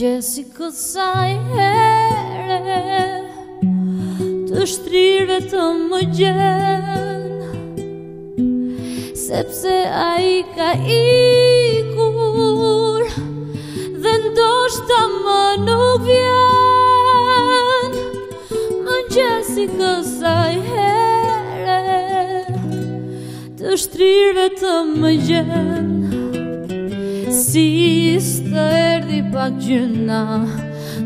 Gjesi kësaj here, ere Të shtrive të më gjen Sepse a i ka ikur Dhe ndoshta më nuk vjen Më gjesi kësaj here, ere Të shtrive të më gjenë Sis të erdi pak gjyna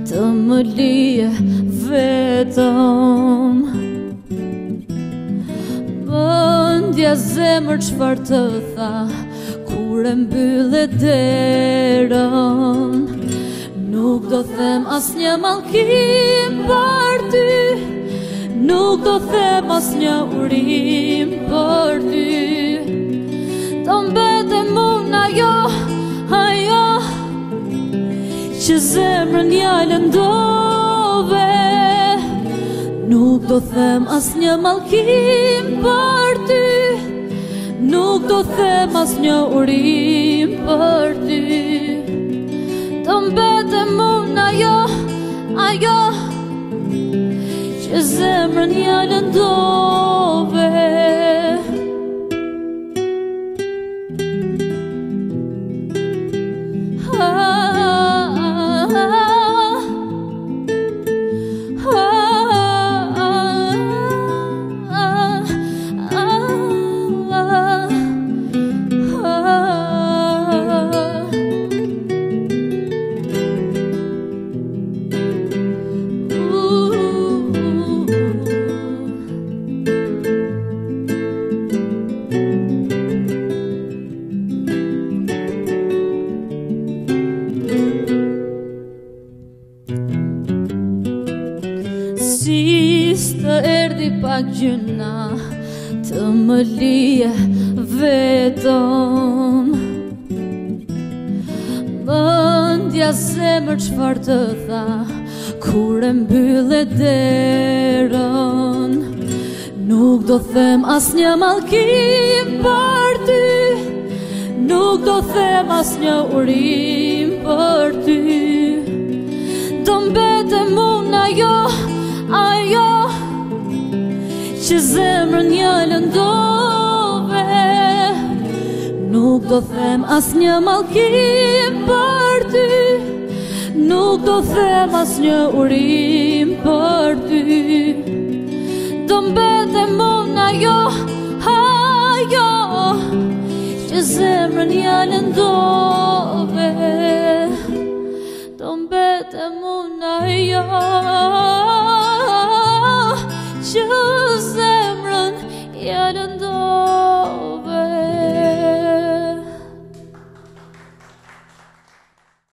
Të më lije vetëm Bëndja zemër që të tha Kure mbyllë e derën Nuk do them as një malkim për ty Nuk do them as një urim për ty Të që zemrën një lëndove Nuk do them as një malkim për ty Nuk do them as një urim për ty Të mbetë e jo, ajo, ajo Që zemrën një lëndove Si së erdi pak gjyna Të më lije vetëm Mëndja se më qëfar të tha Kur e derën Nuk do them as një malkim për ty Nuk do them as një urim për ty që zemrën një lëndove Nuk do them as një malkim për ty Nuk do them as një urim për ty Do mbete mëna jo, ha jo Që zemrën një lëndove Do mbete mëna jo, ha jo ど